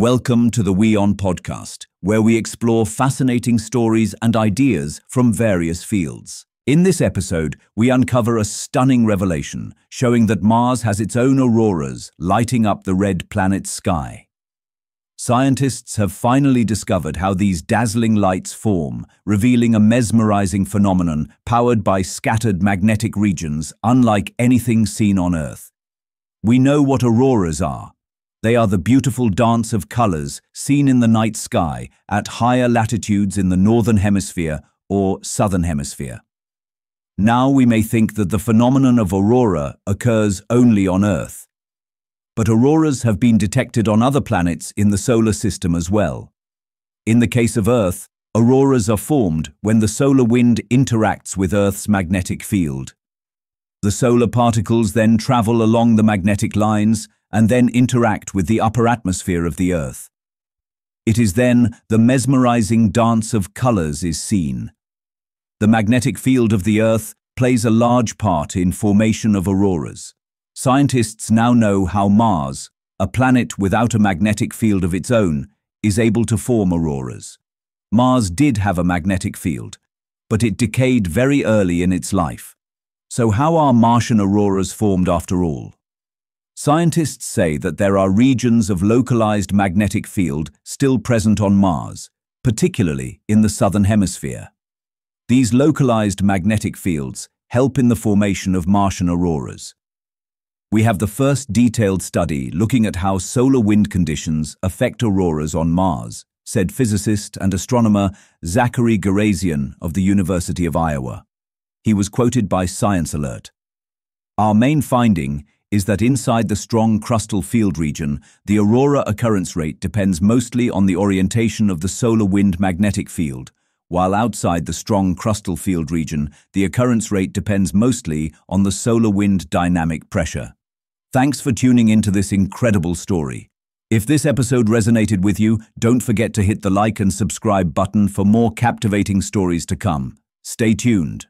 Welcome to the WION podcast, where we explore fascinating stories and ideas from various fields. In this episode, we uncover a stunning revelation showing that Mars has its own auroras lighting up the red planet's sky. Scientists have finally discovered how these dazzling lights form, revealing a mesmerizing phenomenon powered by scattered magnetic regions unlike anything seen on Earth. We know what auroras are. They are the beautiful dance of colors seen in the night sky at higher latitudes in the northern hemisphere or southern hemisphere. Now we may think that the phenomenon of aurora occurs only on Earth, but auroras have been detected on other planets in the solar system as well. In the case of Earth, auroras are formed when the solar wind interacts with Earth's magnetic field. The solar particles then travel along the magnetic lines and then interact with the upper atmosphere of the Earth. It is then the mesmerizing dance of colors is seen. The magnetic field of the Earth plays a large part in formation of auroras. Scientists now know how Mars, a planet without a magnetic field of its own, is able to form auroras. Mars did have a magnetic field, but it decayed very early in its life. So how are Martian auroras formed after all? Scientists say that there are regions of localized magnetic field still present on Mars, particularly in the southern hemisphere. These localized magnetic fields help in the formation of Martian auroras. We have the first detailed study looking at how solar wind conditions affect auroras on Mars, said physicist and astronomer Zachary Girazian of the University of Iowa. He was quoted by Science Alert. Our main finding is that inside the strong crustal field region, the aurora occurrence rate depends mostly on the orientation of the solar wind magnetic field, while outside the strong crustal field region, the occurrence rate depends mostly on the solar wind dynamic pressure. Thanks for tuning into this incredible story. If this episode resonated with you, don't forget to hit the like and subscribe button for more captivating stories to come. Stay tuned.